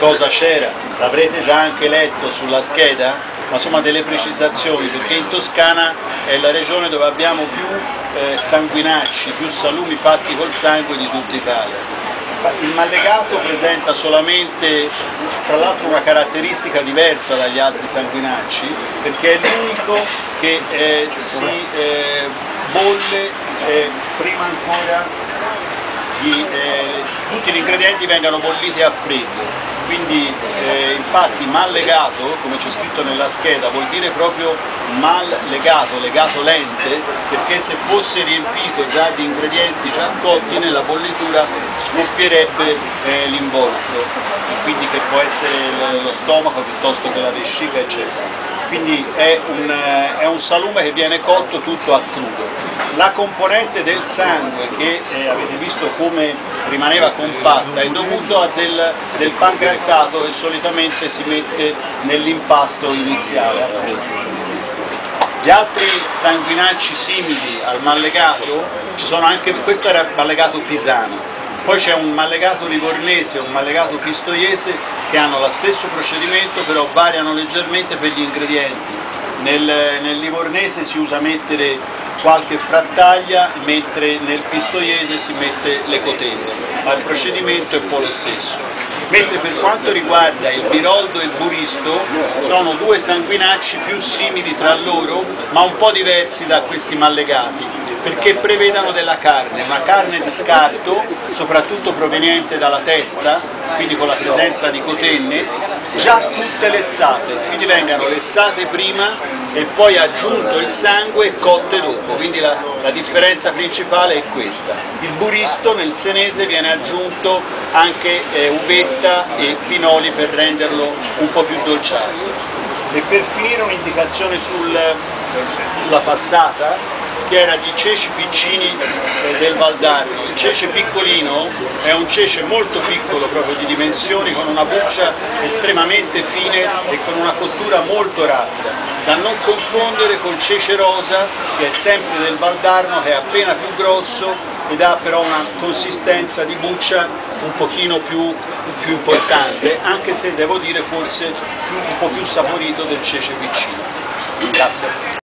cosa c'era, l'avrete già anche letto sulla scheda, ma insomma delle precisazioni, perché in Toscana è la regione dove abbiamo più eh, sanguinacci, più salumi fatti col sangue di tutta Italia. Il mallegato presenta solamente, tra l'altro una caratteristica diversa dagli altri sanguinacci, perché è l'unico che eh, si eh, bolle eh, prima ancora di, eh, tutti gli ingredienti vengano bolliti a freddo quindi eh, infatti mal legato, come c'è scritto nella scheda, vuol dire proprio mal legato, legato lente, perché se fosse riempito già di ingredienti già cotti nella bollitura scoppierebbe eh, l'involucro, quindi che può essere lo stomaco piuttosto che la vescica eccetera quindi è un, eh, è un, salume che viene cotto tutto a crudo. La componente del sangue che eh, avete visto come rimaneva compatta è dovuta a del, del pancreatato che solitamente si mette nell'impasto iniziale. Gli altri sanguinacci simili al mallegato, ci sono anche, questo era mallegato pisano, poi c'è un mallegato livornese e un mallegato pistoiese che hanno lo stesso procedimento però variano leggermente per gli ingredienti. Nel, nel livornese si usa mettere qualche frattaglia mentre nel pistoiese si mette le cotelle, ma il procedimento è un po' lo stesso. Mentre per quanto riguarda il biroldo e il buristo sono due sanguinacci più simili tra loro ma un po' diversi da questi mallegati perché prevedano della carne, una carne di scarto, soprattutto proveniente dalla testa, quindi con la presenza di cotenne, già tutte lessate, quindi vengano lessate prima e poi aggiunto il sangue e cotte dopo, quindi la, la differenza principale è questa. Il buristo nel senese viene aggiunto anche eh, uvetta e pinoli per renderlo un po' più dolciastro. E per finire un'indicazione sul, sulla passata, che era di ceci piccini eh, del Valdarno. Il cece piccolino è un cece molto piccolo proprio di dimensioni con una buccia estremamente fine e con una cottura molto rapida, da non confondere col cece rosa che è sempre del Valdarno che è appena più grosso ed ha però una consistenza di buccia un pochino più, più importante, anche se devo dire forse un po' più saporito del cece piccino. Grazie.